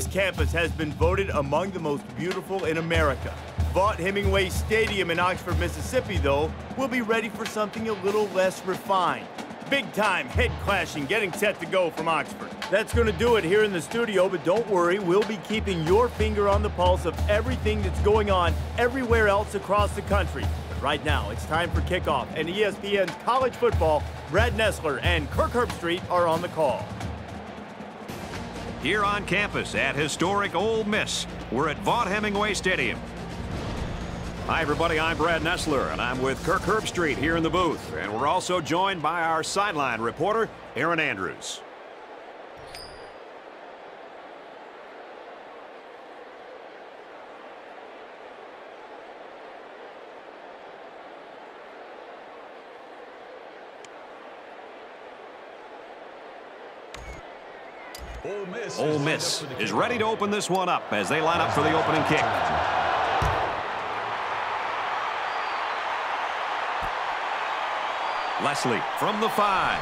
This campus has been voted among the most beautiful in America. Vaught Hemingway Stadium in Oxford, Mississippi, though, will be ready for something a little less refined. Big time head clashing getting set to go from Oxford. That's going to do it here in the studio, but don't worry, we'll be keeping your finger on the pulse of everything that's going on everywhere else across the country. But right now, it's time for kickoff, and ESPN's college football, Brad Nessler and Kirk Herbstreit are on the call. Here on campus at historic Ole Miss, we're at Vaught Hemingway Stadium. Hi, everybody. I'm Brad Nessler, and I'm with Kirk Herbstreit here in the booth. And we're also joined by our sideline reporter, Erin Andrews. Ole Miss, is ready to open this one up as they line up for the opening kick. Leslie from the five.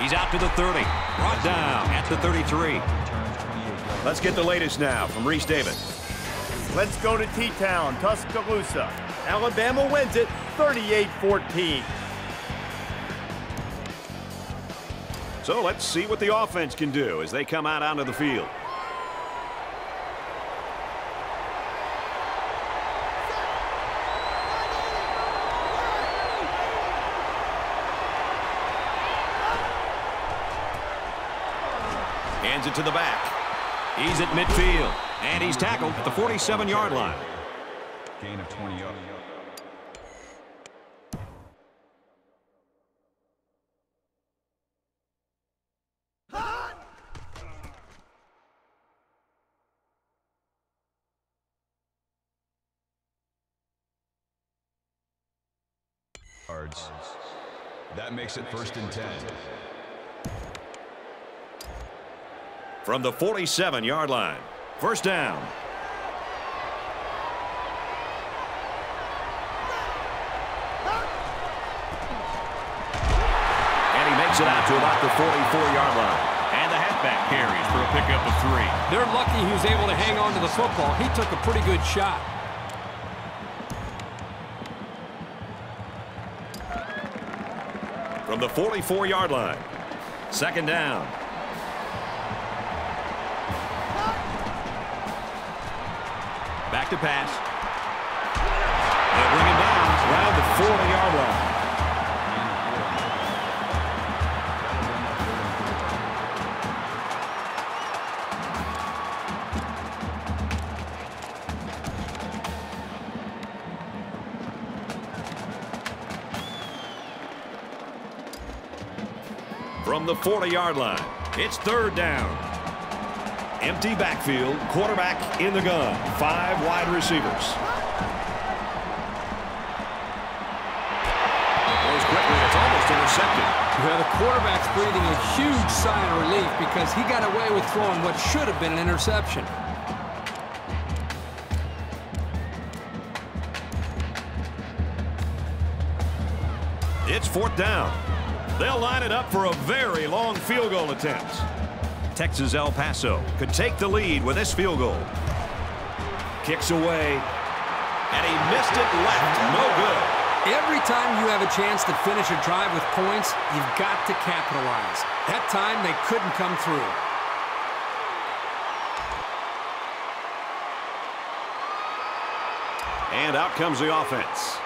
He's out to the 30. Brought down at the 33. Let's get the latest now from Rece Davis. Let's go to T-Town, Tuscaloosa. Alabama wins it 38-14. So let's see what the offense can do as they come out onto the field. Hands it to the back. He's at midfield, and he's tackled at the 47-yard line. Gain of 20 yards. That makes it first and 10. From the 47-yard line. First down. And he makes it out to about the 44-yard line. And the halfback carries for a pickup of three. They're lucky he was able to hang on to the football. He took a pretty good shot. From the 44-yard line. Second down. Back to pass. They'll bring him down around the 40-yard line. The 40-yard line, it's third down. Empty backfield, quarterback in the gun, five wide receivers. Goes quickly, it's almost intercepted. Yeah, the quarterback's breathing a huge sigh of relief because he got away with throwing what should have been an interception. It's fourth down. They'll line it up for a very long field goal attempt. Texas El Paso could take the lead with this field goal. Kicks away, and he missed it left. No good. Every time you have a chance to finish a drive with points, you've got to capitalize. That time, they couldn't come through. And out comes the offense.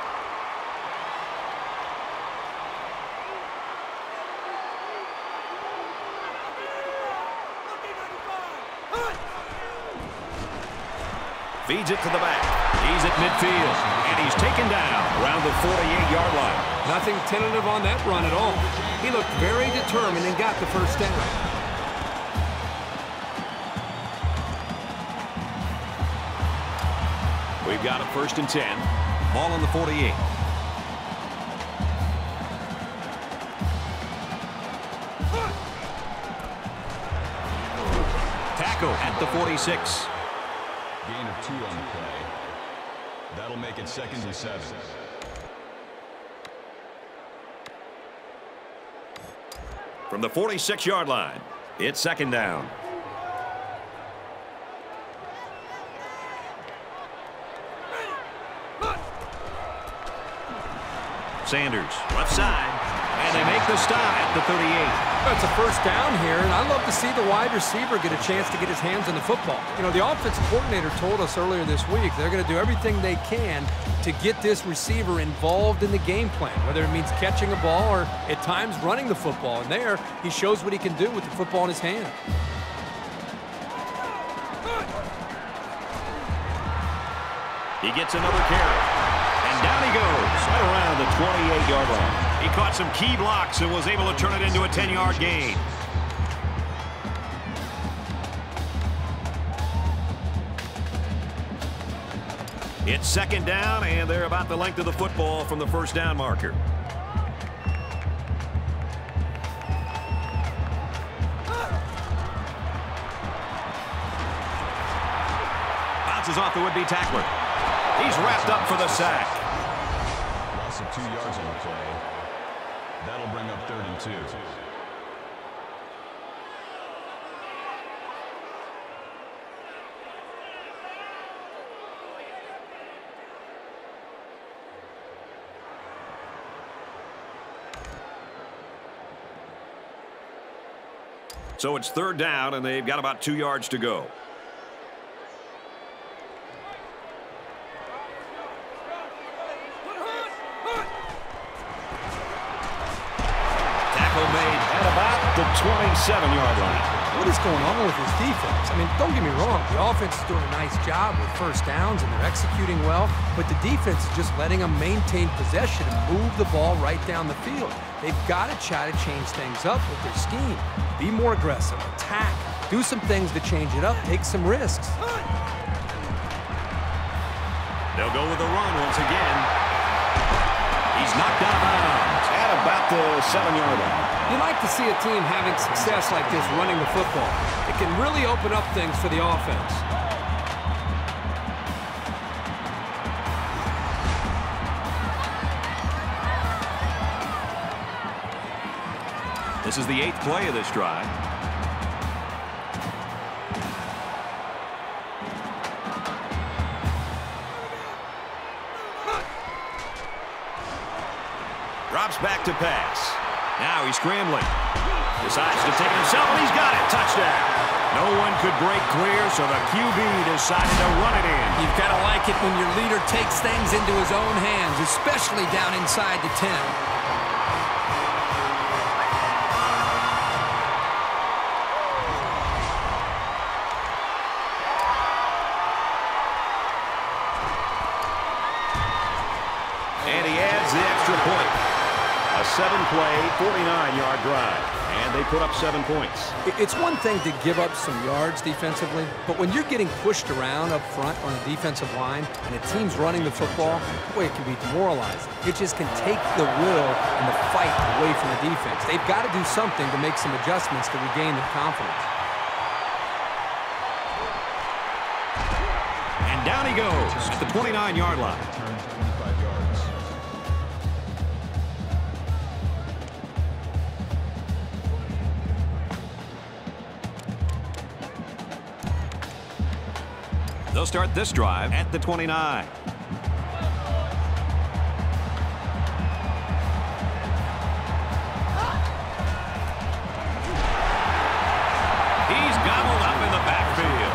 Feeds it to the back. He's at midfield, and he's taken down around the 48-yard line. Nothing tentative on that run at all. He looked very determined and got the first down. We've got a first and 10. Ball on the 48. Tackle at the 46 two on the play. That'll make it second and seven. From the 46-yard line, it's second down. Sanders, left side. And they make the stop at the 38. It's a first down here, and I love to see the wide receiver get a chance to get his hands on the football. You know, the offensive coordinator told us earlier this week they're going to do everything they can to get this receiver involved in the game plan, whether it means catching a ball or at times running the football. And there, he shows what he can do with the football in his hand. He gets another carry. And down he goes, right around the 28-yard line. He caught some key blocks and was able to turn it into a 10-yard gain. It's second down, and they're about the length of the football from the first down marker. Bounces off the would-be tackler. He's wrapped up for the sack. Loss of two yards on the play. Third and two. So it's third down, and they've got about two yards to go. 27-yard line. What is going on with this defense? I mean, don't get me wrong. The offense is doing a nice job with first downs, and they're executing well, but the defense is just letting them maintain possession and move the ball right down the field. They've got to try to change things up with their scheme. Be more aggressive, attack, do some things to change it up, take some risks. They'll go with the run once again. He's knocked out of bounds at about the seven-yard line. You like to see a team having success like this running the football. It can really open up things for the offense. This is the eighth play of this drive. Drops back to pass. Now he's scrambling. Decides to take it himself, and he's got it. Touchdown. No one could break clear, so the QB decided to run it in. You've got to like it when your leader takes things into his own hands, especially down inside the 10. Seven-play, 49-yard drive. And they put up seven points. It's one thing to give up some yards defensively, but when you're getting pushed around up front on the defensive line and the team's running the football, boy, it can be demoralizing. It just can take the will and the fight away from the defense. They've got to do something to make some adjustments to regain their confidence. And down he goes at the 29-yard line. Start this drive at the 29. He's gobbled up in the backfield.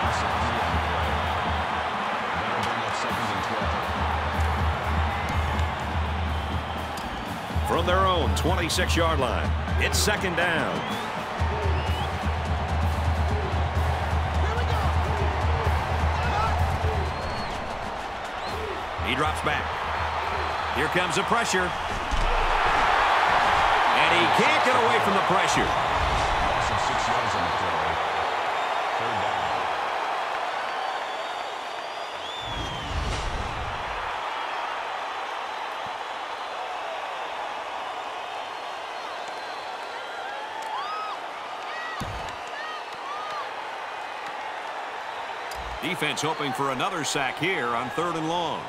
Loss of three on the play. That'll bring up second and 12. From their own 26-yard line, it's second down. Drops back. Here comes the pressure. And he can't get away from the pressure. Loss of six yards on the play. Third down. Defense hoping for another sack here on third and long.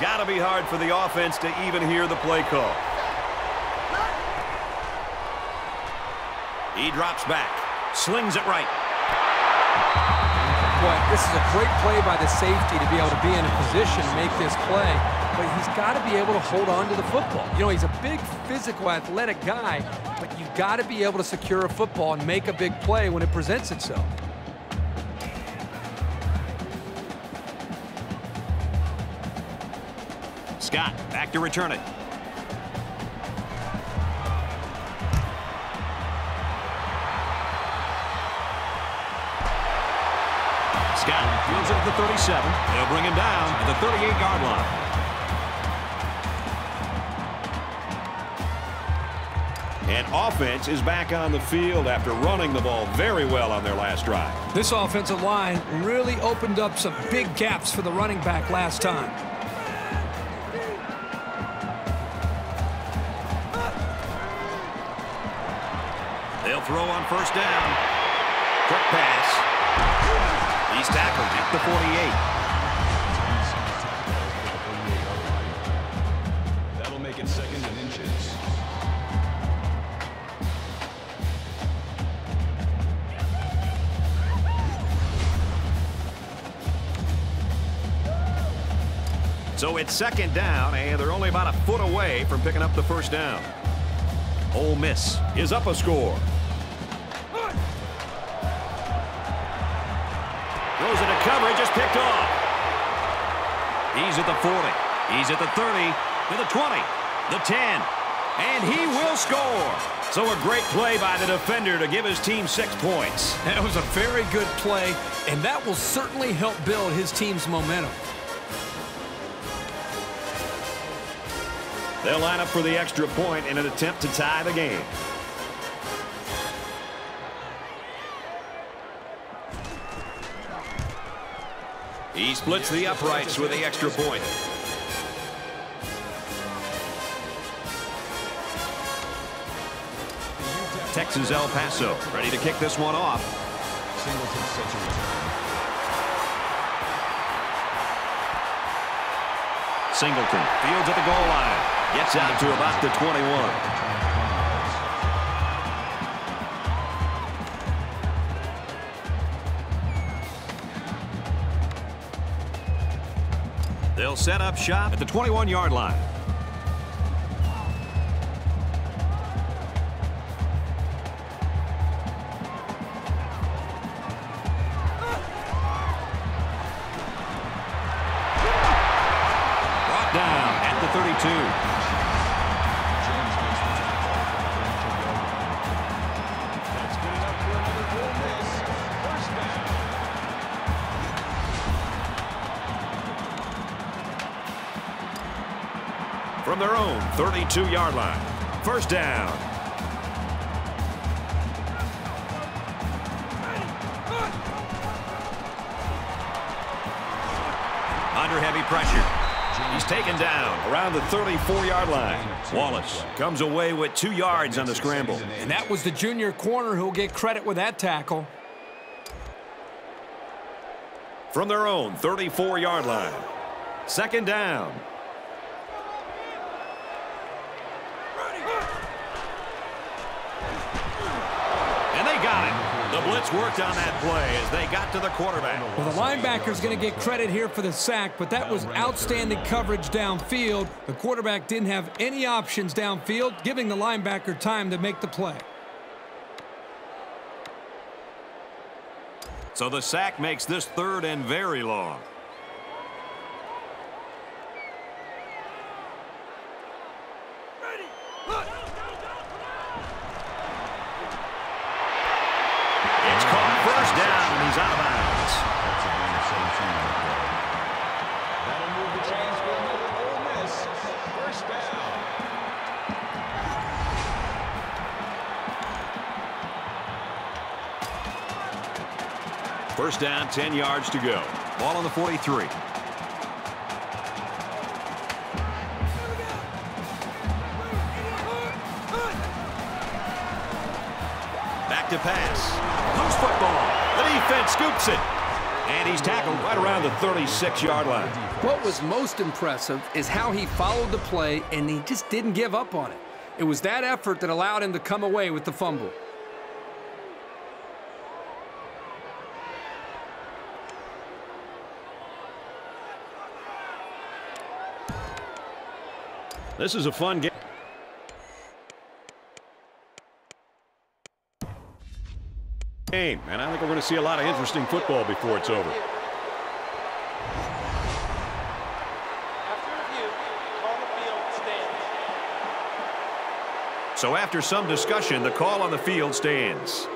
Got to be hard for the offense to even hear the play call. He drops back, slings it right. Boy, this is a great play by the safety to be able to be in a position to make this play, but he's got to be able to hold on to the football. You know, he's a big, physical, athletic guy, but you've got to be able to secure a football and make a big play when it presents itself. Scott back to return it. Scott fields it at the 37. They'll bring him down at the 38-yard line. And offense is back on the field after running the ball very well on their last drive. This offensive line really opened up some big gaps for the running back last time. First down. Quick pass. He's tackled at the 48. That'll make it second and inches. So it's second down, and they're only about a foot away from picking up the first down. Ole Miss is up a score. He's at the 40. He's at the 30, to the 20, the 10, and he will score. So a great play by the defender to give his team six points. That was a very good play, and that will certainly help build his team's momentum. They'll line up for the extra point in an attempt to tie the game. He splits the uprights with the extra point. Texas El Paso ready to kick this one off. Singleton fields at the goal line. Gets out to about the 21. Set up shop at the 21-yard line. 32-yard line. First down. Under heavy pressure. He's taken down around the 34-yard line. Wallace comes away with two yards on the scramble. And that was the junior corner who'll get credit with that tackle. From their own 34-yard line. Second down. And they got it. The blitz worked on that play as they got to the quarterback. Well, the linebacker's going to get credit here for the sack, but that was outstanding coverage downfield. The quarterback didn't have any options downfield, giving the linebacker time to make the play. So the sack makes this third and very long. First down, 10 yards to go. Ball on the 43. Back to pass. Loose football. The defense scoops it. And he's tackled right around the 36-yard line. What was most impressive is how he followed the play and he just didn't give up on it. It was that effort that allowed him to come away with the fumble. This is a fun game. Game, and I think we're going to see a lot of interesting football before it's over. After review, call the field stands. So after some discussion, the call on the field stands.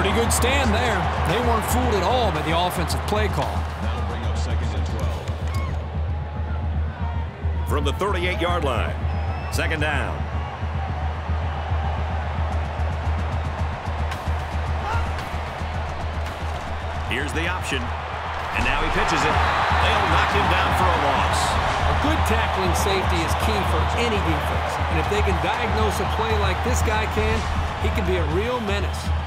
Pretty good stand there. They weren't fooled at all by the offensive play call. That'll bring up second and 12. From the 38-yard line. Second down. Here's the option. And now he pitches it. They'll knock him down for a loss. A good tackling safety is key for any defense. And if they can diagnose a play like this guy can, he can be a real menace.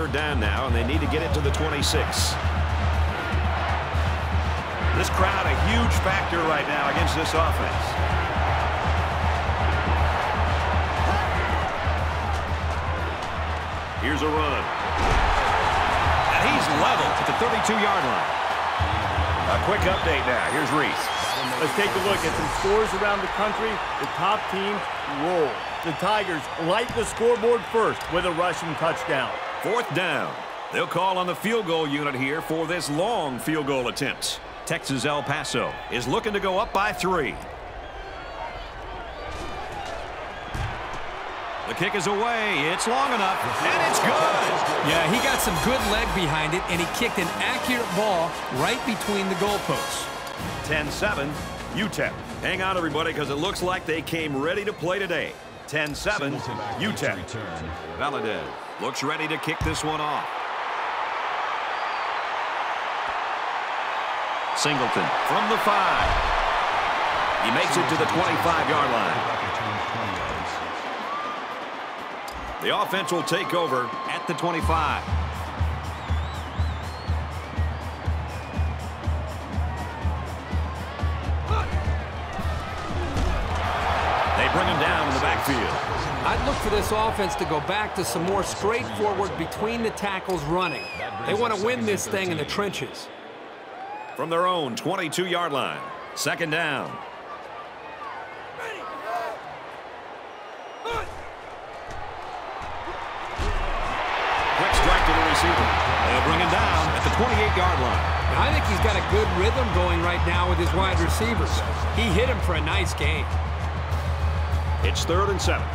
Third down now, and they need to get it to the 26. This crowd a huge factor right now against this offense. Here's a run. And he's level at the 32-yard line. A quick update now. Here's Rece. Let's take a look at some scores around the country. The top teams roll. The Tigers light the scoreboard first with a rushing touchdown. Fourth down. They'll call on the field goal unit here for this long field goal attempt. Texas El Paso is looking to go up by three. The kick is away. It's long enough, and it's good. Yeah, he got some good leg behind it, and he kicked an accurate ball right between the goalposts. 10-7, UTEP. Hang on, everybody, because it looks like they came ready to play today. 10-7, Singleton UTEP. Valadez looks ready to kick this one off. Singleton from the five. He makes it to the 25-yard line. Back return 20 yards. The offense will take over at the 25. They bring him down in the backfield. I'd look for this offense to go back to some more straightforward between the tackles running. They want to win this thing in the trenches. From their own 22-yard line. Second down. Quick strike to the receiver. They'll bring him down at the 28-yard line. I think he's got a good rhythm going right now with his wide receivers. He hit him for a nice game. It's third and seven.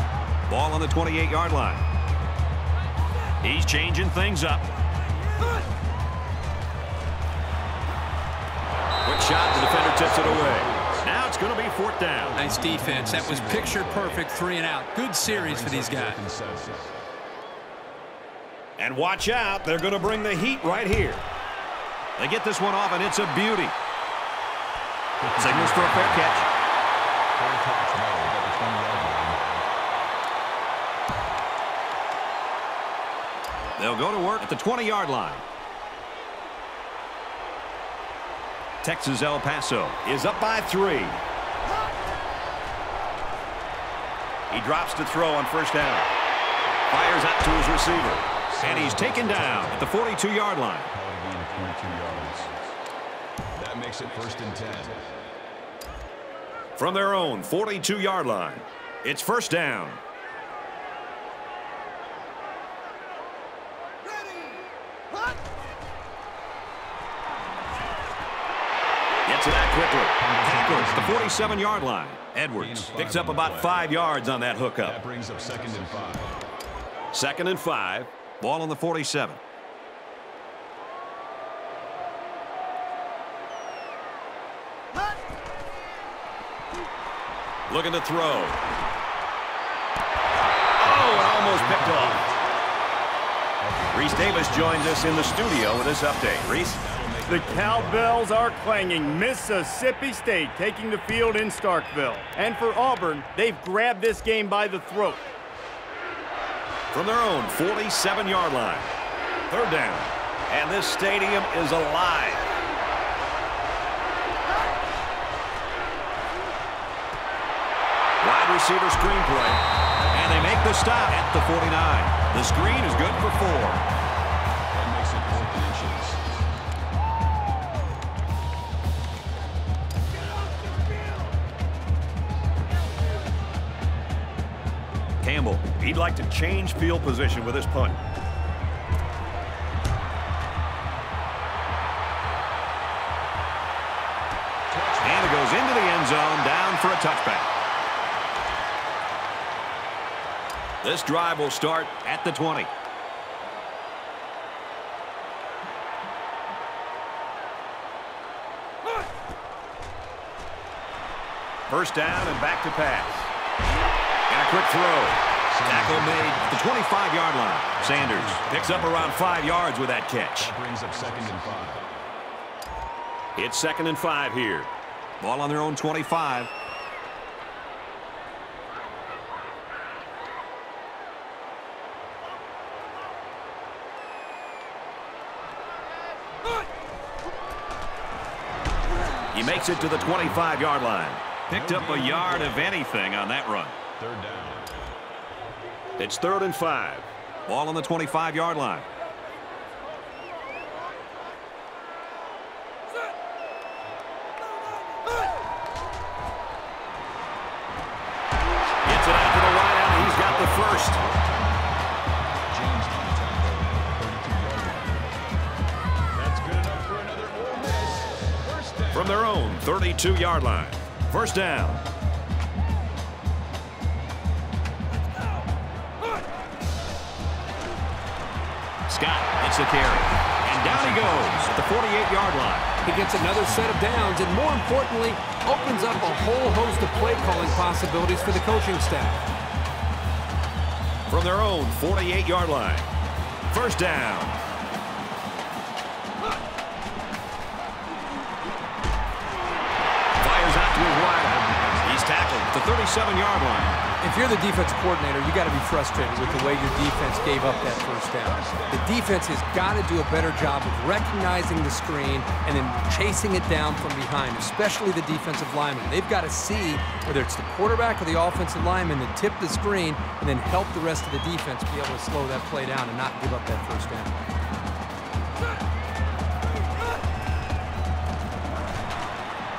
Ball on the 28-yard line. He's changing things up. Quick shot. The defender tips it away. Now it's going to be fourth down. Nice defense. That was picture perfect three and out. Good series for these guys. And. Watch out. They're going to bring the heat right here. They get this one off, and it's a beauty. Signals for a fair catch. They'll go to work at the 20-yard line. Texas El Paso is up by three. He drops to throw on first down. Fires out to his receiver. And he's taken down at the 42-yard line. Call it a gain of 22 yards. That makes it first and 10. From their own 42-yard line, it's first down. Gets it out quickly. Tackles the 47-yard line. Edwards picks up about five yards on that hookup. That brings up second and five. Second and five. Ball on the 47. Looking to throw. Oh, it almost picked off. Rece Davis joins us in the studio with this update. Rece? The cowbells are clanging. Mississippi State taking the field in Starkville. And for Auburn, they've grabbed this game by the throat. From their own 47-yard line. Third down. And this stadium is alive. Wide receiver screen play. And they make the stop at the 49. The screen is good for four. He'd like to change field position with this punt. And it goes into the end zone, down for a touchback. This drive will start at the 20. First down and back to pass. And a quick throw. Tackle made the 25-yard line. Sanders picks up around five yards with that catch. That brings up second and five. It's second and five here. Ball on their own 25. He makes it to the 25-yard line. Picked up a yard of anything on that run. Third down. It's third and five. Ball on the 25-yard line. Gets it out to the wideout. He's got the first. James on the tackle. 32-yard line. That's good enough for another Ole Miss. First down. From their own 32-yard line. First down. Gets the carry. And down he goes at the 48-yard line. He gets another set of downs and, more importantly, opens up a whole host of play calling possibilities for the coaching staff. From their own 48-yard line. First down. Fires out to his wideout. He's tackled at the 37-yard line. If you're the defense coordinator, you got to be frustrated with the way your defense gave up that first down. The defense has got to do a better job of recognizing the screen and then chasing it down from behind, especially the defensive lineman. They've got to see whether it's the quarterback or the offensive lineman that tip the screen and then help the rest of the defense be able to slow that play down and not give up that first down.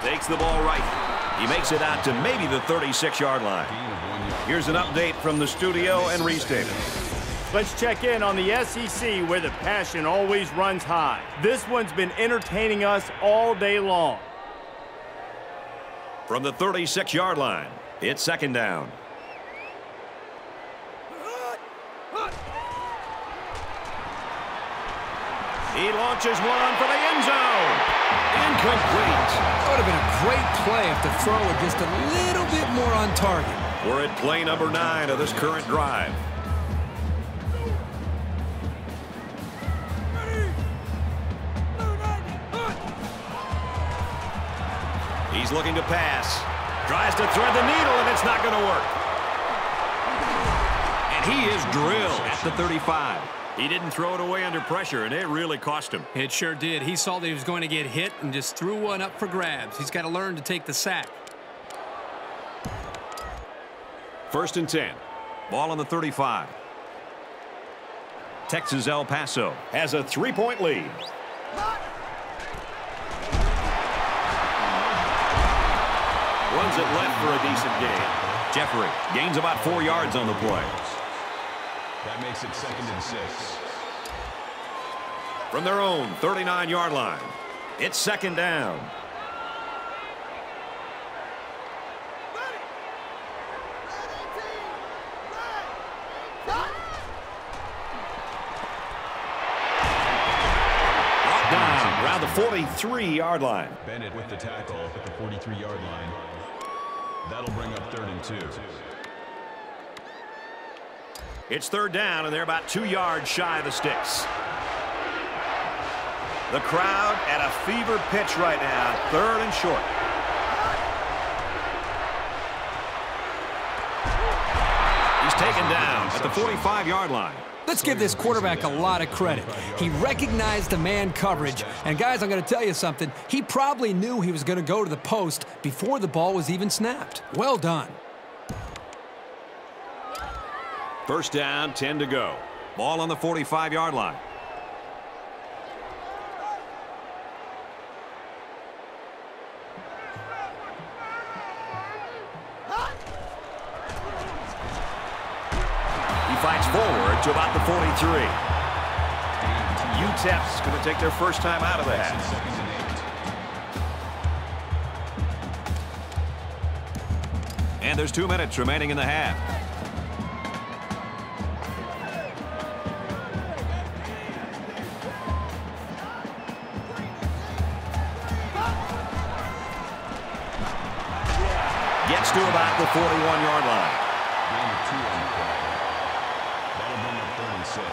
Takes the ball right. He makes it out to maybe the 36-yard line. Here's an update from the studio and restatement. Let's check in on the SEC where the passion always runs high. This one's been entertaining us all day long. From the 36-yard line, it's second down. He launches one for the end zone. Incomplete. That would have been a great play if the throw were just a little bit more on target. We're at play number nine of this current drive. He's looking to pass. Tries to thread the needle, and it's not going to work. And he is drilled at the 35. He didn't throw it away under pressure, and it really cost him. It sure did. He saw that he was going to get hit and just threw one up for grabs. He's got to learn to take the sack. First and 10. Ball on the 35. Texas El Paso has a three-point lead. Runs it left for a decent gain. Jeffrey gains about four yards on the play. That makes it second and six. From their own 39-yard line, it's second down. Brought down around the 43-yard line. Bennett with the tackle at the 43-yard line. That'll bring up third and two. It's third down, and they're about two yards shy of the sticks. The crowd at a fever pitch right now. Third and short. Taken down at the 45-yard line. Let's give this quarterback a lot of credit. He recognized the man coverage. And guys, I'm going to tell you something. He probably knew he was going to go to the post before the ball was even snapped. Well done. First down, 10 to go. Ball on the 45-yard line. To about the 43. UTEP's going to take their first time out of the half. And there's two minutes remaining in the half. Gets to about the 41-yard line. Gain of two on the play. That'll bring up third and six.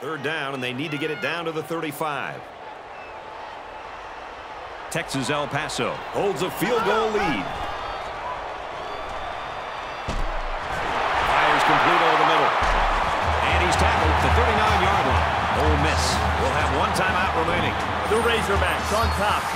Third down, and they need to get it down to the 35. Texas El Paso holds a field goal lead. Fires complete over the middle. And he's tackled at the 39-yard line. Ole Miss will have one timeout remaining. The Razorbacks on top,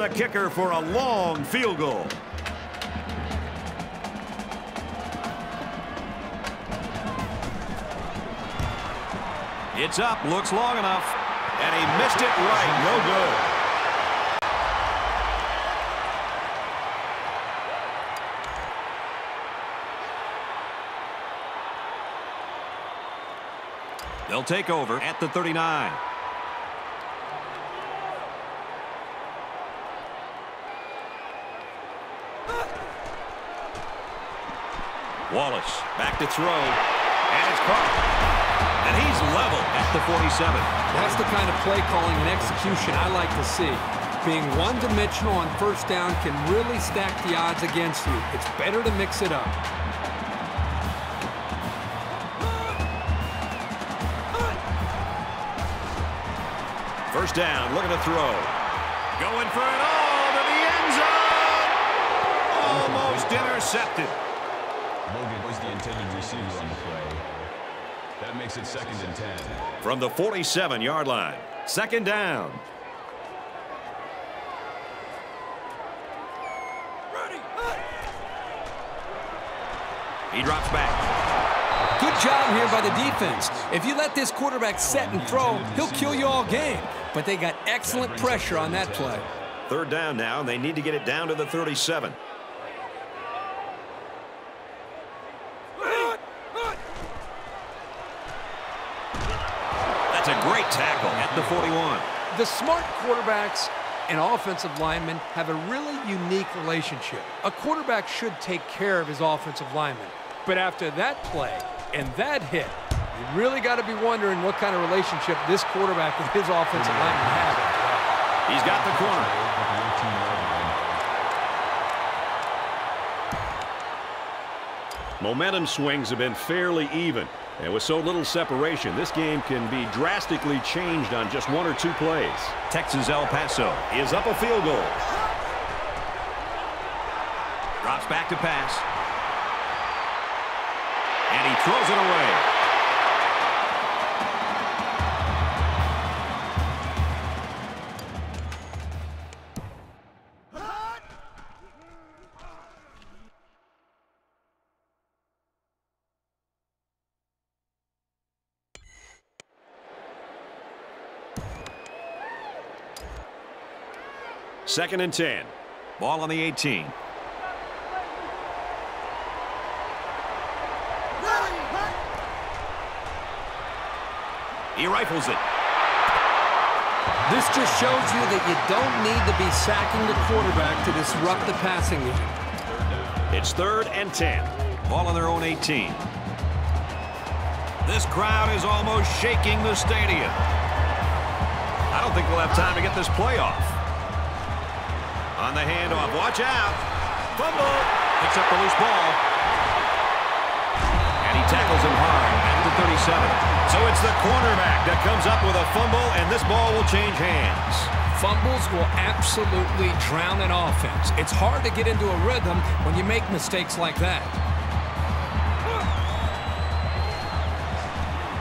the kicker for a long field goal. It's up, looks long enough, and he missed it right. No good. They'll take over at the 39. Wallace back to throw. And it's caught. And he's level at the 47. That's the kind of play calling and execution I like to see. Being one-dimensional on first down can really stack the odds against you. It's better to mix it up. First down, looking to throw. Going for it all to the end zone. Almost intercepted. Logan was the intended receiver on the play. That makes it second and ten. From the 47-yard line. Second down. He drops back. Good job here by the defense. If you let this quarterback set and throw, he'll kill you all game. But they got excellent pressure on that play. Third down now, and they need to get it down to the 37. That's a great tackle at the 41. The smart quarterbacks and offensive linemen have a really unique relationship. A quarterback should take care of his offensive lineman. But after that play and that hit, you really got to be wondering what kind of relationship this quarterback and his offensive lineman have. He's got the corner. At the 18-yard line. Momentum swings have been fairly even. And with so little separation, this game can be drastically changed on just one or two plays. Texas El Paso is up a field goal. Drops back to pass. And he throws it away. Second and 10. Ball on the 18. He rifles it. This just shows you that you don't need to be sacking the quarterback to disrupt the passing game. It's third and 10. Ball on their own 18. This crowd is almost shaking the stadium. I don't think we'll have time to get this play off. On the handoff, watch out. Fumble. Picks up the loose ball. And he tackles him hard at the 37. So it's the cornerback that comes up with a fumble, and this ball will change hands. Fumbles will absolutely drown an offense. It's hard to get into a rhythm when you make mistakes like that.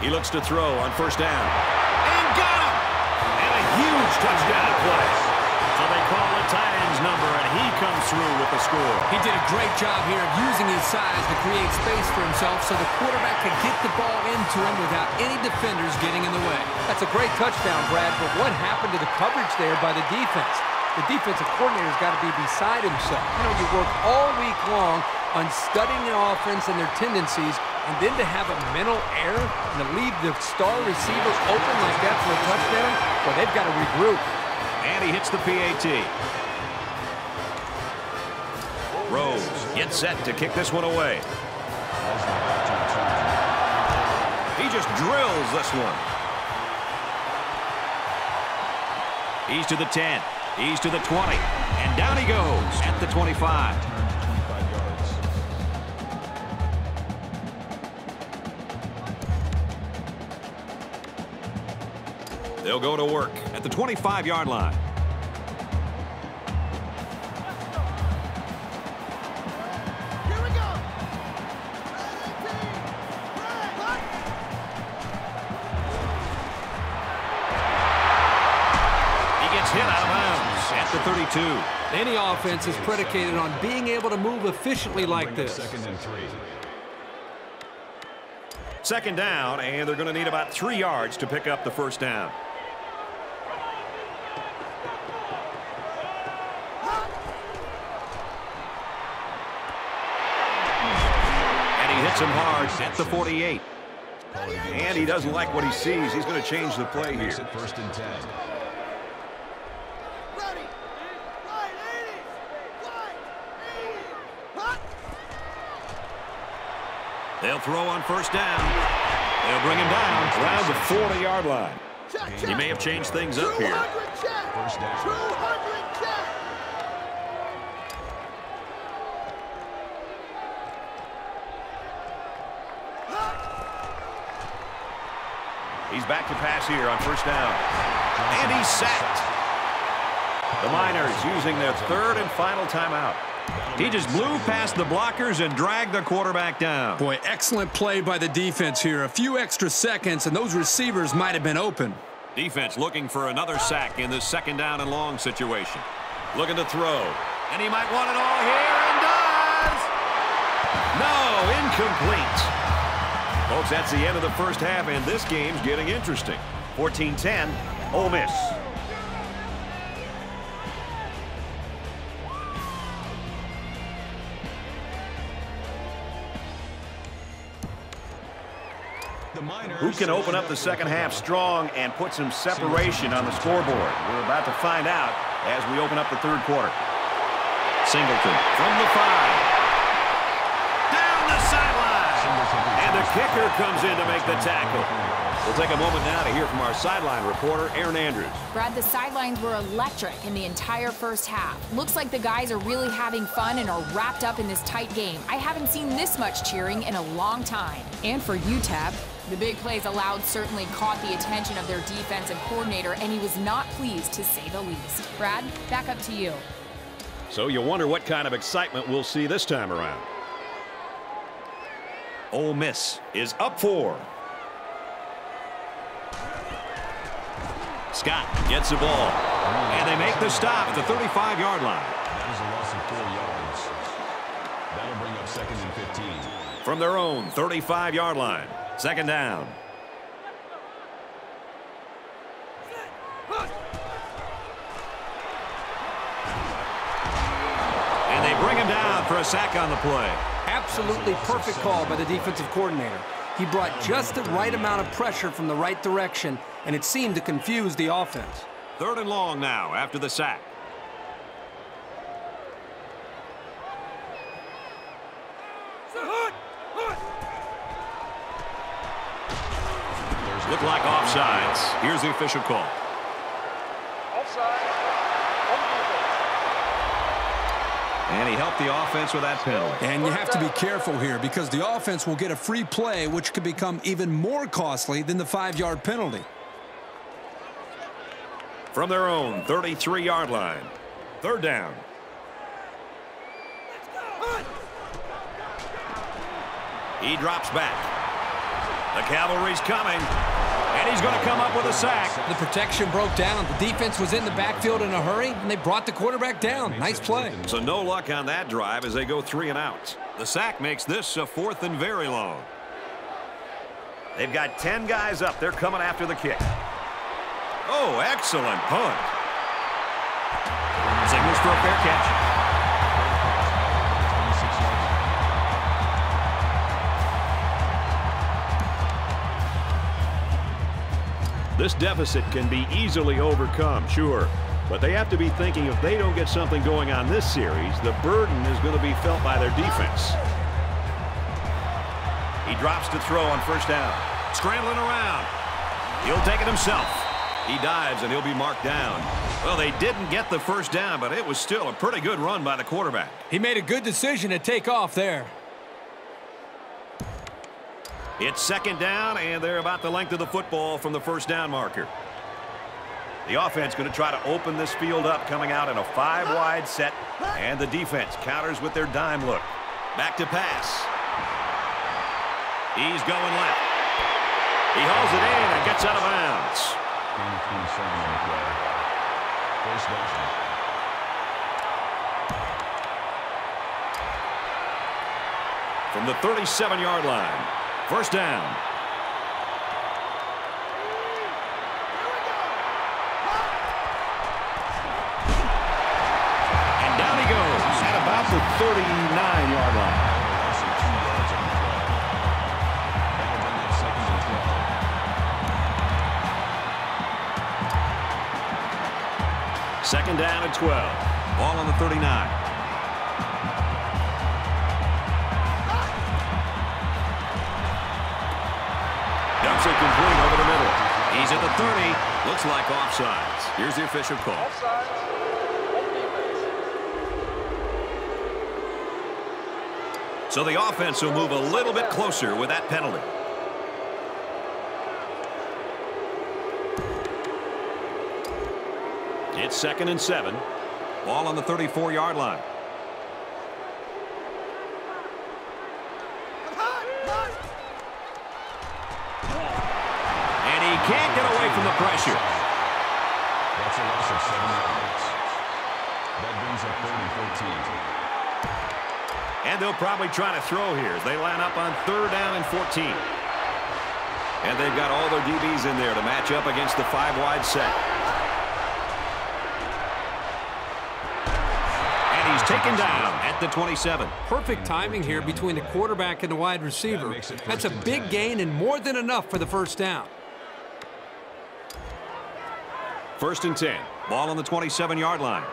He looks to throw on first down. And got him! And a huge touchdown play. Tight end's number, and he comes through with the score. He did a great job here of using his size to create space for himself so the quarterback could get the ball into him without any defenders getting in the way. That's a great touchdown, Brad, but what happened to the coverage there by the defense? The defensive coordinator's got to be beside himself. You know, you work all week long on studying an offense and their tendencies, and then to have a mental error and to leave the star receiver open like that for a touchdown, well, they've got to regroup. And he hits the PAT. Rose gets set to kick this one away. He just drills this one. He's to the 10. He's to the 20. And down he goes at the 25. 25 yards. They'll go to work at the 25-yard line. He gets hit out of bounds at the 32. Any offense is predicated on being able to move efficiently like this. Second and three. Second down, and they're going to need about three yards to pick up the first down. Hits him hard at the 48. And he doesn't like what he sees. He's going to change the play here. First and 10. They'll throw on first down. They'll bring him down around the 40-yard line. He may have changed things up here. First down. He's back to pass here on first down. And he's sacked. The Miners using their third and final timeout. He just blew past the blockers and dragged the quarterback down. Boy, excellent play by the defense here. A few extra seconds, and those receivers might have been open. Defense looking for another sack in this second down and long situation. Looking to throw. And he might want it all here and does. No, incomplete. Folks, that's the end of the first half, and this game's getting interesting. 14-10, Ole Miss. Who can open up the second half strong and put some separation on the scoreboard? We're about to find out as we open up the third quarter. Singleton from the five. Kicker comes in to make the tackle. We'll take a moment now to hear from our sideline reporter, Aaron Andrews. Brad, the sidelines were electric in the entire first half. Looks like the guys are really having fun and are wrapped up in this tight game. I haven't seen this much cheering in a long time. And for UTEP, the big plays allowed certainly caught the attention of their defensive coordinator, and he was not pleased to say the least. Brad, back up to you. So you wonder what kind of excitement we'll see this time around. Ole Miss is up four. Scott gets the ball. And they make the stop at the 35-yard line. That is a loss of four yards. That'll bring up second and 15. From their own 35-yard line. Second down. And they bring him down for a sack on the play. Absolutely perfect call by the defensive coordinator. He brought just the right amount of pressure from the right direction, and it seemed to confuse the offense. Third and long now after the sack. Look like offsides. Here's the official call. Offside. On defense. And he helped the offense with that penalty. And you have to be careful here because the offense will get a free play, which could become even more costly than the five-yard penalty. From their own 33-yard line. Third down. He drops back. The cavalry's coming. And he's going to come up with a sack. The protection broke down. The defense was in the backfield in a hurry, and they brought the quarterback down. Nice play. So no luck on that drive as they go three and out. The sack makes this a fourth and very long. They've got 10 guys up. They're coming after the kick. Oh, excellent punt. Signals for a fair catch. This deficit can be easily overcome, sure. But they have to be thinking if they don't get something going on this series, the burden is going to be felt by their defense. He drops to throw on first down. Scrambling around. He'll take it himself. He dives and he'll be marked down. Well, they didn't get the first down, but it was still a pretty good run by the quarterback. He made a good decision to take off there. It's second down, and they're about the length of the football from the first down marker. The offense going to try to open this field up, coming out in a five-wide set, and the defense counters with their dime look. Back to pass. He's going left. He hauls it in and gets out of bounds. Gain of 27 on the play. First down. From the 37-yard line, first down. And down he goes at about the 39-yard line. Also two yards on the play. That'll bring up second and 12. Second down at 12. Ball on the 39. 30. Looks like offsides. Here's the official call. Offside. On defense. So the offense will move a little bit closer with that penalty. It's second and seven. Ball on the 34-yard line. And he can't get away from the pressure. That's a loss of seven yards. That brings up third and 14. And they'll probably try to throw here as they line up on third down and 14. And they've got all their DBs in there to match up against the five-wide set. And he's taken down at the 27. Perfect timing here between the quarterback and the wide receiver. That's a big gain and more than enough for the first down. First and 10. Ball on the 27-yard line.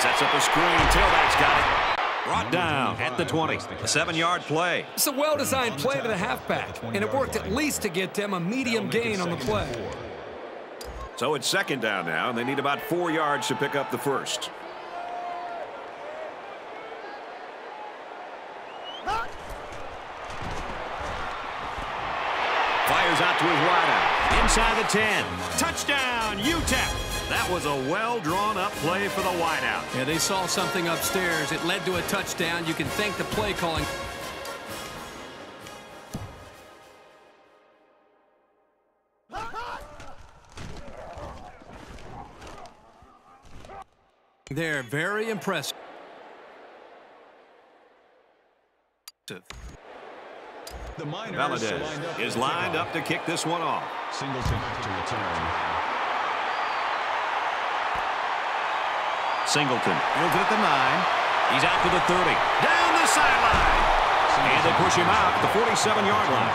Sets up a screen. Tailback's got it. Brought down at the 20. A seven-yard play. It's a well-designed play to the halfback, and it worked at least to get them a medium gain on the play. So it's second down now, and they need about four yards to pick up the first. Fires out to his wideout. Inside the 10. Touchdown, UTEP. That was a well-drawn-up play for the wideout. Yeah, they saw something upstairs. It led to a touchdown. You can thank the play calling. They're very impressive. The Miners Valadez lined is lined up to kick this one off. Singleton to return. Singleton fields it at the 9. He's out to the 30. Down the sideline. And they push him out at the 47-yard line.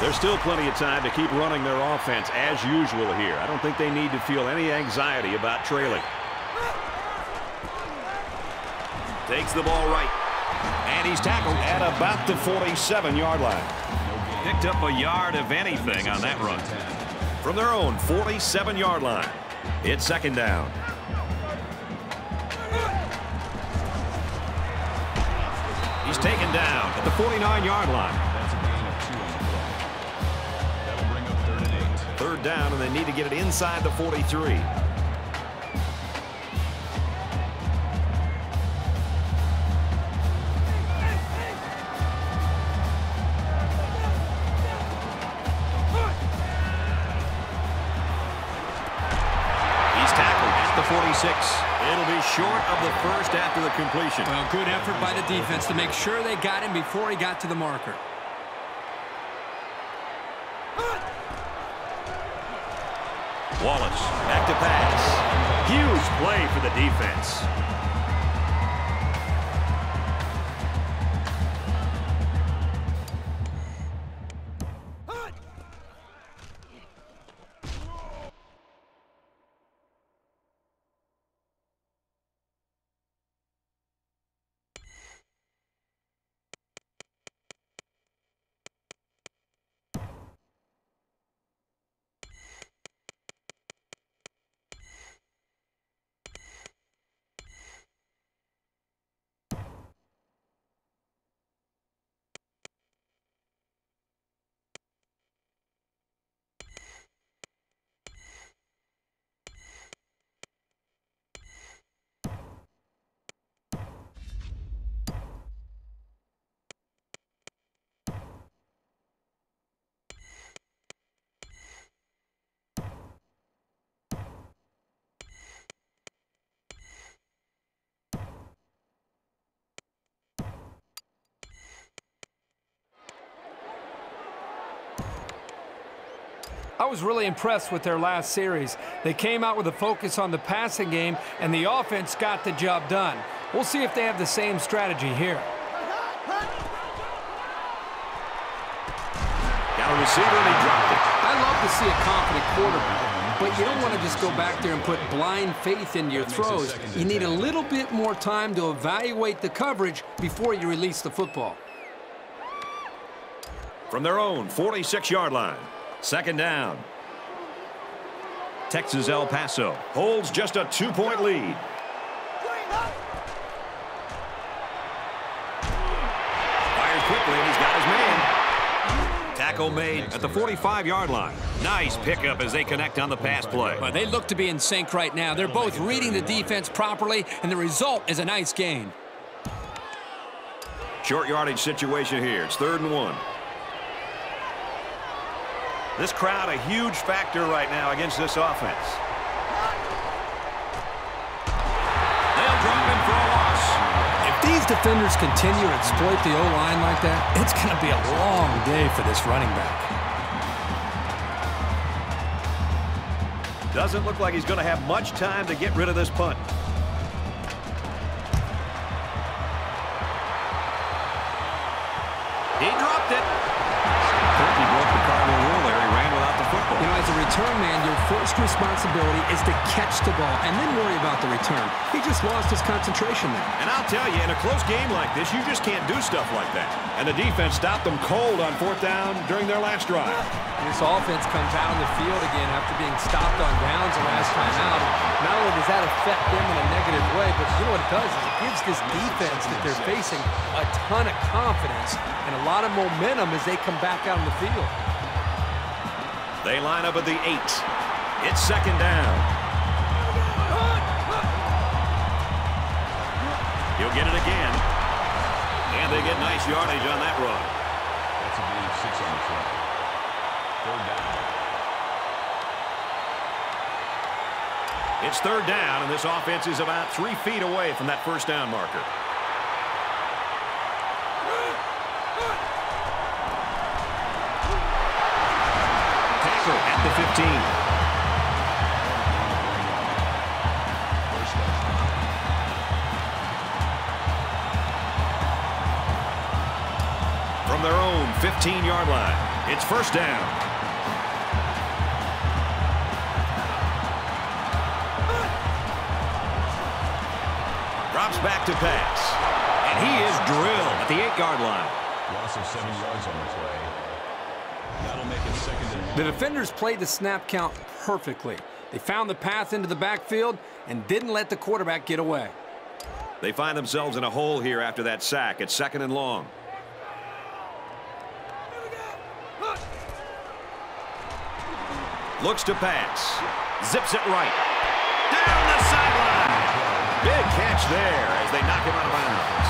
There's still plenty of time to keep running their offense as usual here. I don't think they need to feel any anxiety about trailing. Takes the ball right. And he's tackled at about the 47-yard line. Picked up a yard of anything on that run. From their own 47-yard line, it's second down. He's taken down at the 49-yard line. That's a gain of two on the play. That'll bring up third and eight. Third down, and they need to get it inside the 43. The. Well, good effort by the defense to make sure they got him before he got to the marker. Wallace back to pass. Huge play for the defense. I was really impressed with their last series. They came out with a focus on the passing game, and the offense got the job done. We'll see if they have the same strategy here. Got a receiver, and he dropped it. I love to see a confident quarterback, but you don't want to just go back there and put blind faith into your throws. You need a little bit more time to evaluate the coverage before you release the football. From their own 46-yard line. Second down. Texas El Paso holds just a two-point lead. Fires quickly, and he's got his man. Tackle made at the 45-yard line. Nice pickup as they connect on the pass play. But they look to be in sync right now. They're both reading the defense properly, and the result is a nice gain. Short yardage situation here. It's third and one. This crowd a huge factor right now against this offense. They'll drop him for a loss. If these defenders continue to exploit the O-line like that, it's going to be a long day for this running back. Doesn't look like he's going to have much time to get rid of this punt. First responsibility is to catch the ball and then worry about the return. He just lost his concentration there. And I'll tell you, in a close game like this, you just can't do stuff like that. And the defense stopped them cold on fourth down during their last drive. This offense comes out on the field again after being stopped on downs the last time out. Not only does that affect them in a negative way, but you know what it does is it gives this defense that they're facing a ton of confidence and a lot of momentum as they come back out on the field. They line up at the eight. It's second down. He'll get it again. And they get nice yardage on that run. That's a gain of six on the play. Third down. It's third down, and this offense is about three feet away from that first down marker. 15-yard line. It's first down. Drops back to pass. And he is drilled at the 8-yard line. Loss of seven yards on the play. That'll make it second and. The defenders played the snap count perfectly. They found the path into the backfield and didn't let the quarterback get away. They find themselves in a hole here after that sack. It's second and long. Looks to pass. Zips it right. Down the sideline. Big catch there as they knock him out of bounds.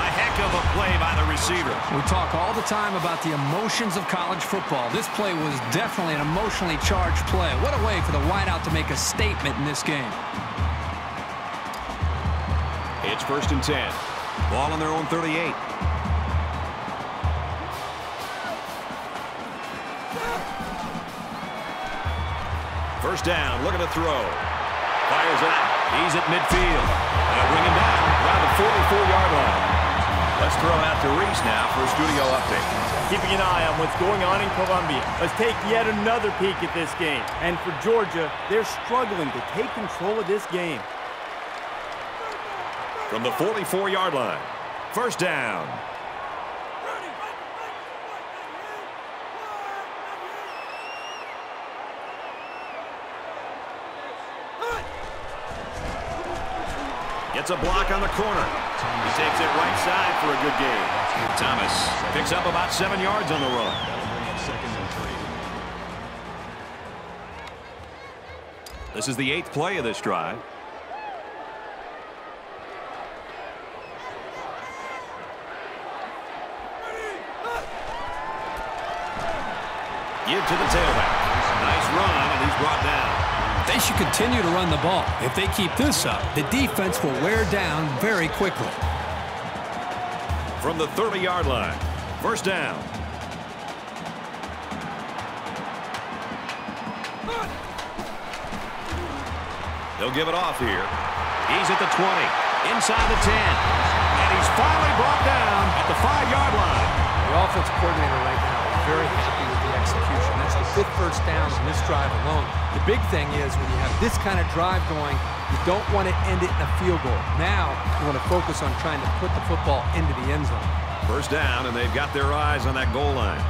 A heck of a play by the receiver. We talk all the time about the emotions of college football. This play was definitely an emotionally charged play. What a way for the wideout to make a statement in this game. It's first and 10. Ball on their own 38. First down, looking to throw. Fires it out. He's at midfield. They'll bring him down around the 44-yard line. Let's throw it out to Rece now for a studio update. Keeping an eye on what's going on in Columbia. Let's take yet another peek at this game. And for Georgia, they're struggling to take control of this game. From the 44-yard line. First down. Gets a block on the corner. He takes it right side for a good game. Thomas picks up about seven yards on the run. This is the eighth play of this drive. Give to the tailback. Nice run, and he's brought down. They should continue to run the ball. If they keep this up, the defense will wear down very quickly. From the 30-yard line. First down. They'll give it off here. He's at the 20, inside the 10, and he's finally brought down at the five-yard line. The offensive coordinator right now is very happy with the execution. That's the fifth first down on this drive alone. The big thing is when you have this kind of drive going, you don't want to end it in a field goal. Now you want to focus on trying to put the football into the end zone. First down, and they've got their eyes on that goal line.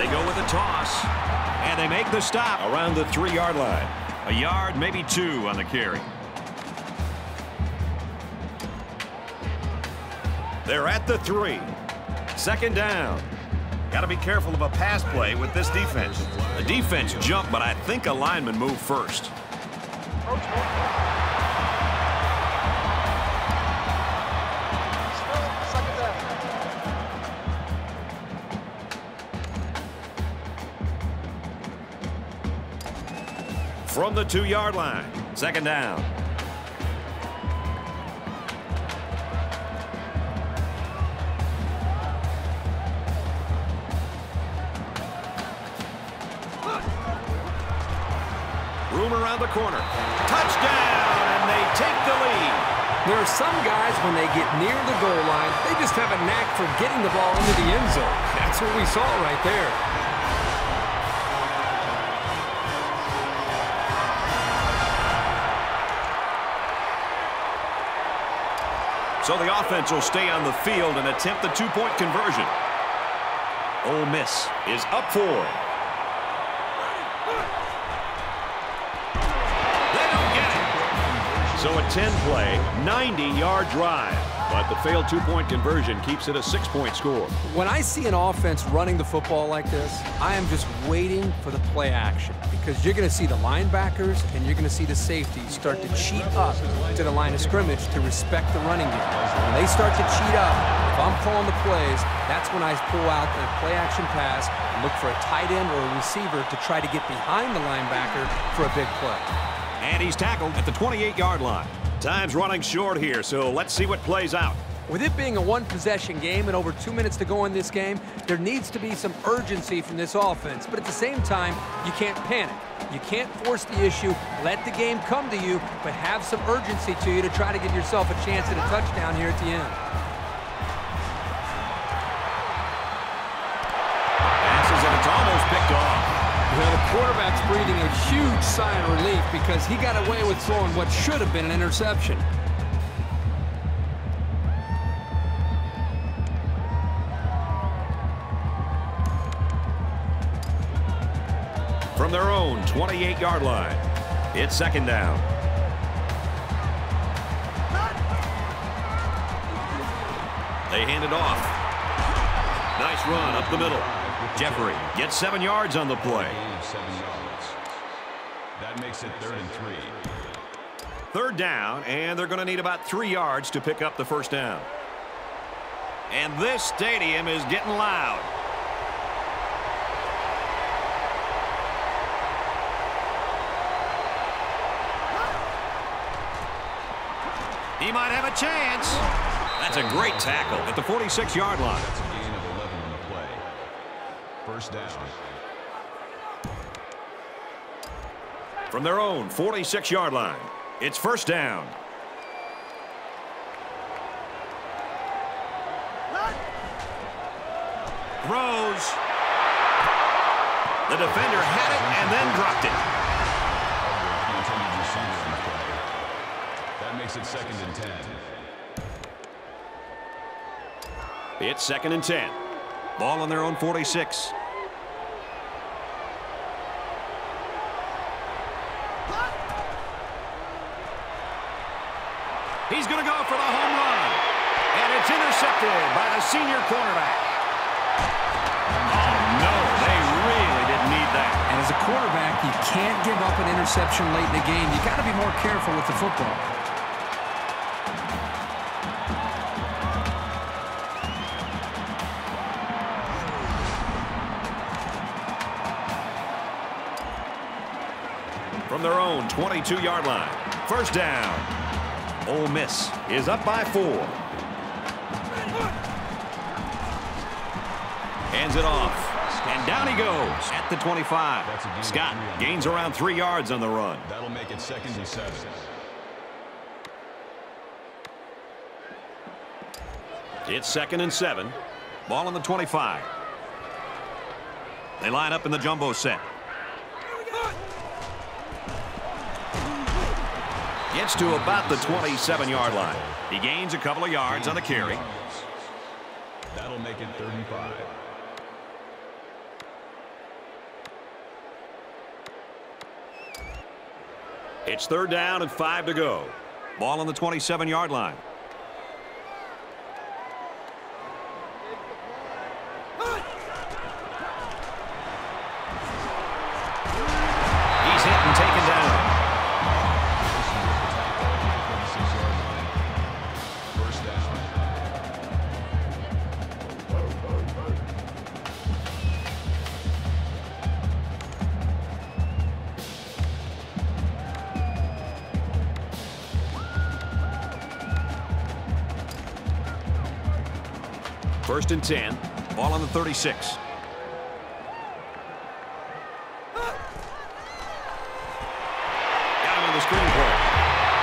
They go with a toss, and they make the stop around the three-yard line. A yard, maybe two on the carry. They're at the three. Second down. Got to be careful of a pass play with this defense. The defense jumped, but I think a lineman moved first. From the two-yard line. Second down. Around the corner. Touchdown, and they take the lead. There are some guys, when they get near the goal line, they just have a knack for getting the ball into the end zone. That's what we saw right there. So the offense will stay on the field and attempt the two-point conversion. Ole Miss is up four. So a 10-play, 90-yard drive. But the failed two-point conversion keeps it a six-point score. When I see an offense running the football like this, I am just waiting for the play action because you're going to see the linebackers and you're going to see the safeties start to cheat up to the line of scrimmage to respect the running game. When they start to cheat up, if I'm calling the plays, that's when I pull out the play action pass and look for a tight end or a receiver to try to get behind the linebacker for a big play. And he's tackled at the 28-yard line. Time's running short here, so let's see what plays out. With it being a one-possession game and over two minutes to go in this game, there needs to be some urgency from this offense. But at the same time, you can't panic. You can't force the issue, let the game come to you, but have some urgency to you to try to give yourself a chance at a touchdown here at the end. Passes and it's almost picked off. Well, the quarterback's breathing a huge sigh of relief because he got away with throwing what should have been an interception. From their own 28-yard line, it's second down. They hand it off. Nice run up the middle. Jeffrey gets seven yards on the play. Gain of seven yards. That makes it third and three. Third down, and they're going to need about three yards to pick up the first down. And this stadium is getting loud. He might have a chance. That's a great tackle at the 46-yard line. That's a gain of 11 on the play. First down. From their own 46-yard line, it's first down. Throws. The defender had it and then dropped it. The intended receiver on the play. That makes it second and 10. It's second and 10. Ball on their own 46. He's going to go for the home run. And it's intercepted by the senior cornerback. Oh, no, they really didn't need that. And as a quarterback, you can't give up an interception late in the game. you got to be more careful with the football. From their own 22-yard line. First down. Ole Miss is up by four. Hands it off. And down he goes at the 25. Scott gains around three yards on the run. That'll make it second and seven. It's second and seven. Ball on the 25. They line up in the jumbo set. Gets to about the 27-yard line. He gains a couple of yards on the carry. That'll make it 35. It's third down and five to go. Ball on the 27-yard line. First and 10. Ball on the 36. Got him on the screen play.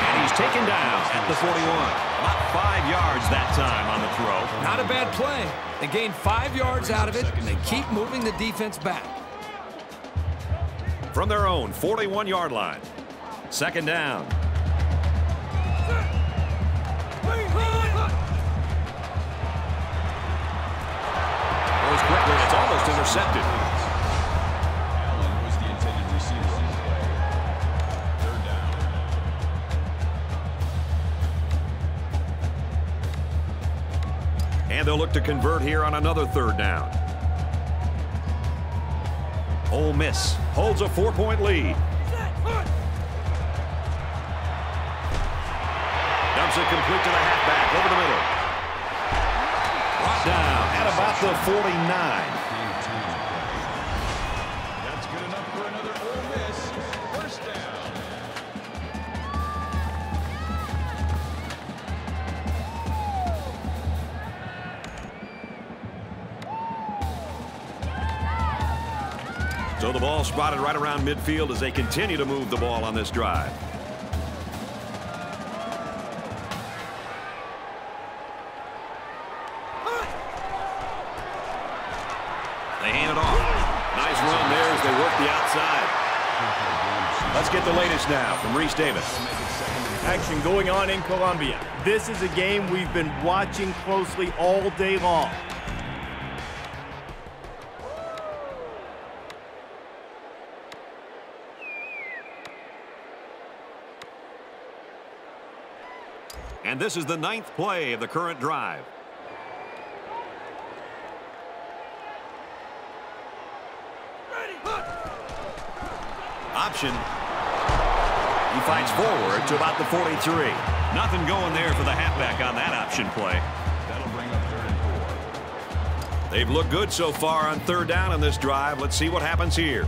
And he's taken down at the 41. About five yards that time on the throw. Not a bad play. They gain five yards out of it, and they keep moving the defense back. From their own 41-yard line. Second down. Down. And they'll look to convert here on another third down. Ole Miss holds a four-point lead. Dumps it complete to the halfback over the middle. Brought down at about the 49. The ball spotted right around midfield as they continue to move the ball on this drive. They hand it off. Nice run there as they work the outside. Let's get the latest now from Rece Davis. Action going on in Columbia. This is a game we've been watching closely all day long. And this is the ninth play of the current drive. Option. He fights forward to about the 43. Nothing going there for the halfback on that option play. That'll bring up third and four. They've looked good so far on third down on this drive. Let's see what happens here.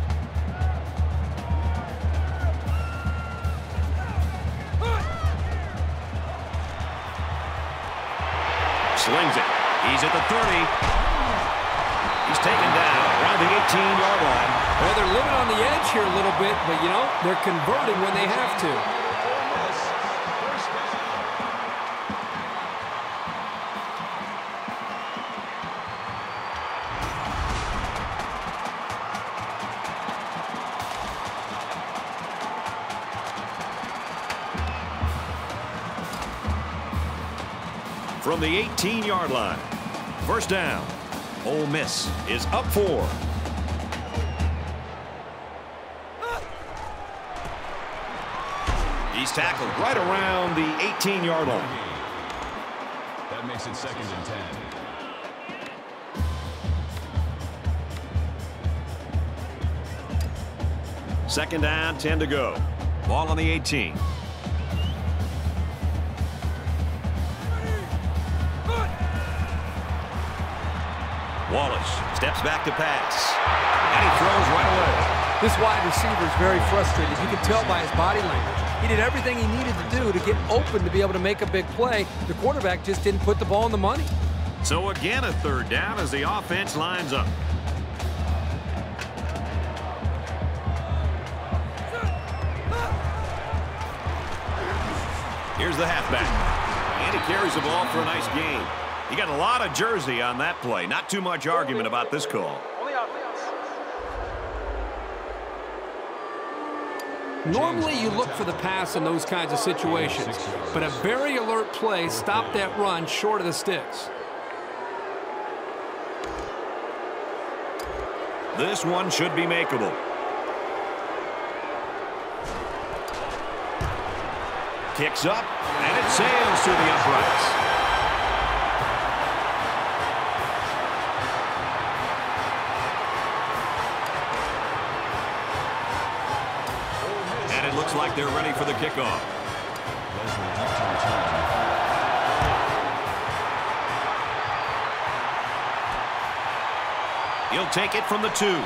18-yard line. Well, they're living on the edge here a little bit, but, you know, they're converting when they have to. From the 18-yard line, first down. Ole Miss is up four. He's tackled right around the 18-yard line. That makes it second and ten. Second down, 10 to go. Ball on the 18. Wallace steps back to pass. And he throws right away. This wide receiver is very frustrated. You can tell by his body language. He did everything he needed to do to get open to be able to make a big play. The quarterback just didn't put the ball in the money. So again, a third down as the offense lines up. Here's the halfback. And he carries the ball for a nice gain. He got a lot of jersey on that play. Not too much argument about this call. Only offense. Normally, you look for the pass in those kinds of situations, but a very alert play stopped that run short of the sticks. This one should be makeable. Kicks up, and it sails through the uprights. They're ready for the kickoff. Leslie deep to return. He'll take it from the two.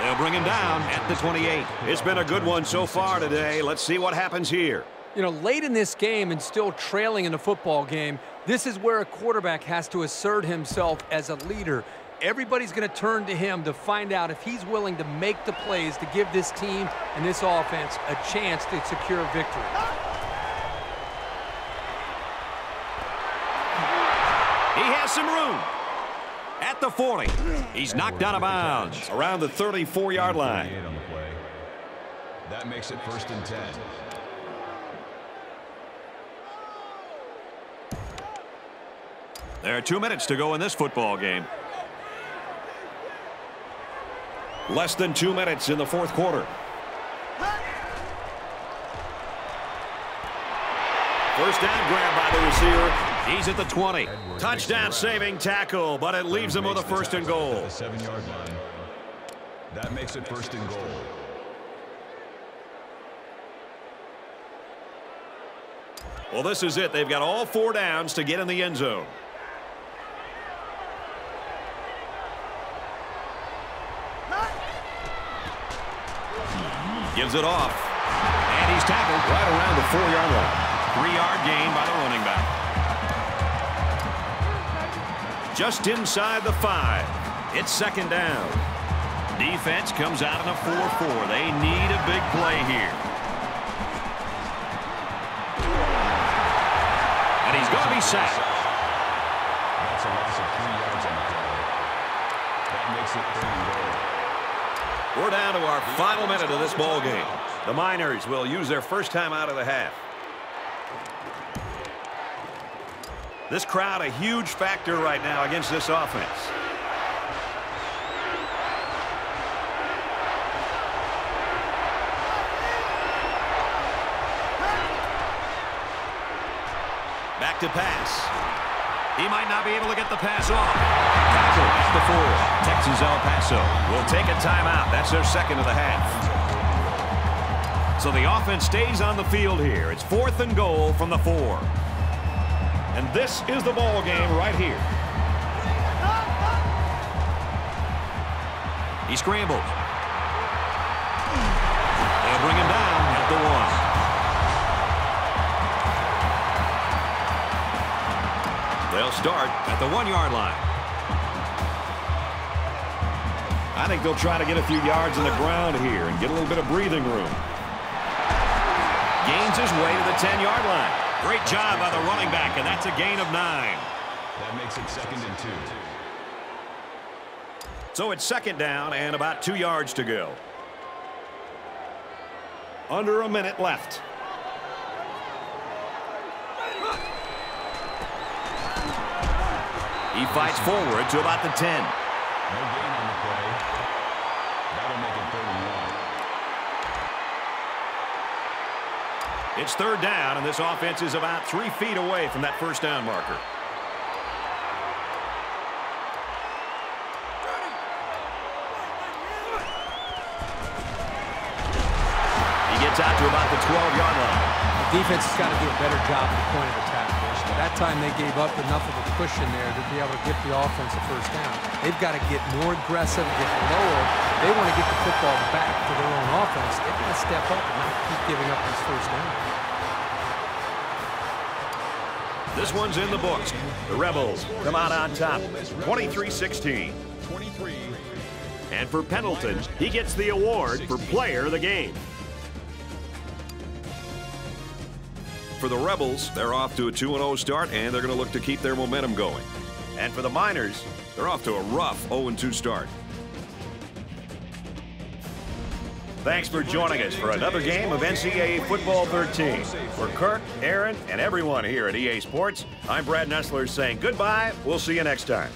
They'll bring him down at the 28. It's been a good one so far today. Let's see what happens here. You know, late in this game and still trailing in a football game, this is where a quarterback has to assert himself as a leader. Everybody's going to turn to him to find out if he's willing to make the plays to give this team and this offense a chance to secure a victory. He has some room. At the 40. He's knocked out of bounds around the 34-yard line. 28 on the play. That makes it first and ten. There are two minutes to go in this football game. Less than two minutes in the fourth quarter. First down grab by the receiver. He's at the 20. Touchdown saving tackle, but it leaves him with a first and goal. Seven-yard line. That makes it first and goal. Well, this is it. They've got all four downs to get in the end zone. Gives it off. And he's tackled right around the four-yard line. Three-yard gain by the running back. Just inside the five. It's second down. Defense comes out in a 4-4. They need a big play here. And he's going to be sacked. That's a loss of three yards on the play. That makes it. We're down to our final minute of this ball game. The Miners will use their first time out of the half. This crowd a huge factor right now against this offense. Back to pass. He might not be able to get the pass off. Tackle the four. Texas El Paso will take a timeout. That's their second of the half. So the offense stays on the field here. It's fourth and goal from the four. And this is the ball game right here. He scrambles. They'll bring him down at the one. They'll start at the one-yard line. I think they'll try to get a few yards in the ground here and get a little bit of breathing room. Gains his way to the 10-yard line. Great job by the running back, and that's a gain of nine. That makes it second and two. So it's second down and about two yards to go. Under a minute left. He fights forward to about the 10. No gain on the play. That'll make it third and one. It's third down, and this offense is about three feet away from that first down marker. He gets out to about the 12-yard line. The defense has got to do a better job at the point of attack. That time they gave up enough of a cushion there to be able to get the offense a first down. They've got to get more aggressive, get lower. They want to get the football back to their own offense. They've got to step up and not keep giving up these first downs. This one's in the books. The Rebels come out on top, 23-16. 23. And for Pendleton, he gets the award for player of the game. For the Rebels, they're off to a 2-0 start, and they're going to look to keep their momentum going. And for the Miners, they're off to a rough 0-2 start. Thanks for joining us for another game of NCAA Football 13. For Kirk, Aaron, and everyone here at EA Sports, I'm Brad Nessler saying goodbye. We'll see you next time.